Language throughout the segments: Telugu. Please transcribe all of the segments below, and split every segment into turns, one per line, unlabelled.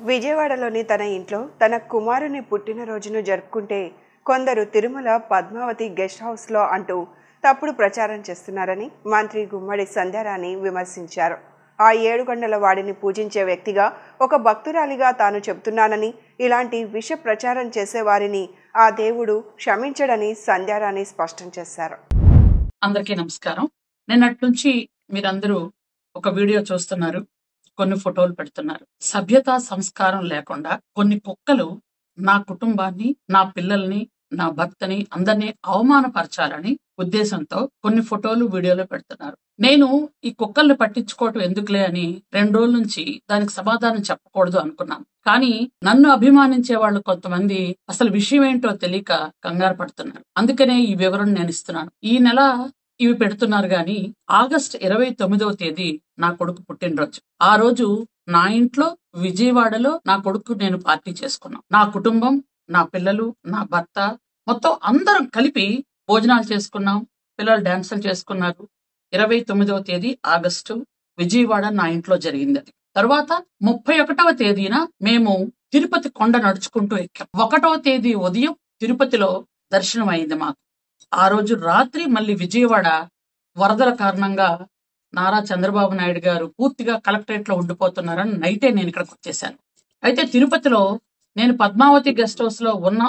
విజయవాడలోని తన ఇంట్లో తన కుమారుని పుట్టినరోజును జరుపుకుంటే కొందరు తిరుమల పద్మావతి గెస్ట్ హౌస్లో అంటూ తప్పుడు ప్రచారం చేస్తున్నారని మంత్రి గుమ్మడి సంధ్యారాణి విమర్శించారు. ఆ ఏడుగండల వాడిని పూజించే వ్యక్తిగా ఒక భక్తురాలిగా తాను చెబుతున్నానని ఇలాంటి విష ప్రచారం చేసేవారిని ఆ దేవుడు క్షమించడని సంధ్యారాణి స్పష్టం చేశారు.
అందరికీ నమస్కారం. నిన్నటి నుంచి మీరందరూ ఒక వీడియో చూస్తున్నారు. కొన్ని ఫోటోలు పెడుతున్నారు. సభ్యత సంస్కారం లేకుండా కొన్ని కుక్కలు నా కుటుంబాన్ని నా పిల్లల్ని నా భర్తని అందరినీ అవమానపరచాలని ఉద్దేశంతో కొన్ని ఫోటోలు వీడియోలు పెడుతున్నారు. నేను ఈ కుక్కల్ని పట్టించుకోవటం ఎందుకులే అని రెండు రోజుల నుంచి దానికి సమాధానం చెప్పకూడదు అనుకున్నాను. కానీ నన్ను అభిమానించే వాళ్ళు కొంతమంది అసలు విషయం ఏంటో తెలియక కంగారు పడుతున్నారు. అందుకనే ఈ వివరణ నేను ఇస్తున్నాను. ఈ నెల ఇవి పెడుతున్నారు గాని ఆగస్ట్ ఇరవై తొమ్మిదవ తేదీ నా కొడుకు పుట్టినరోజు. ఆ రోజు నా ఇంట్లో విజయవాడలో నా కొడుకు నేను పార్టీ చేసుకున్నాను నా కుటుంబం నా పిల్లలు నా భర్త మొత్తం అందరం కలిపి భోజనాలు చేసుకున్నాం. పిల్లలు డాన్సులు చేసుకున్నారు. ఇరవై తొమ్మిదవ తేదీ ఆగస్టు విజయవాడ నా ఇంట్లో జరిగింది అది. తర్వాత ముప్పై ఒకటవ తేదీన మేము తిరుపతి కొండ నడుచుకుంటూ ఎక్కాం. ఒకటవ తేదీ ఉదయం తిరుపతిలో దర్శనం అయింది మాకు. ఆ రోజు రాత్రి మళ్ళీ విజయవాడ వరదల కారణంగా నారా చంద్రబాబు నాయుడు గారు పూర్తిగా కలెక్టరేట్లో ఉండిపోతున్నారని నైటే నేను ఇక్కడికి వచ్చేసాను అయితే తిరుపతిలో నేను పద్మావతి గెస్ట్ హౌస్లో ఉన్న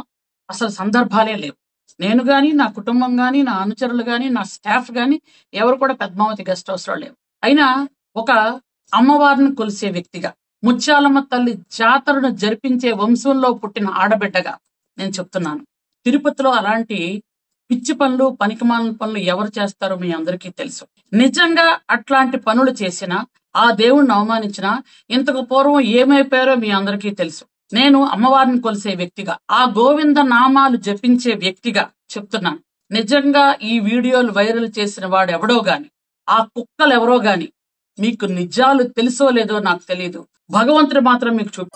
అసలు సందర్భాలే లేవు. నేను కానీ నా కుటుంబం కానీ నా అనుచరులు కానీ నా స్టాఫ్ కానీ ఎవరు కూడా పద్మావతి గెస్ట్ హౌస్లో లేవు. అయినా ఒక అమ్మవారిని కొలిసే వ్యక్తిగా ముత్యాలమ్మ తల్లి జాతరను జరిపించే వంశంలో పుట్టిన ఆడబిడ్డగా నేను చెప్తున్నాను. తిరుపతిలో అలాంటి పిచ్చి పనులు పనికిమాలిన పనులు ఎవరు చేస్తారో మీ అందరికీ తెలుసు. నిజంగా అట్లాంటి పనులు చేసినా ఆ దేవుణ్ణి అవమానించినా ఇంతకు పూర్వం ఏమైపోయారో మీ అందరికీ తెలుసు. నేను అమ్మవారిని కొలిసే వ్యక్తిగా ఆ గోవింద నామాలు జపించే వ్యక్తిగా చెప్తున్నాను. నిజంగా ఈ వీడియోలు వైరల్ చేసిన వాడు ఎవడో గాని ఆ కుక్కలు ఎవరో గాని మీకు నిజాలు తెలుసో లేదో నాకు తెలియదు భగవంతుడు మాత్రం మీకు చూపి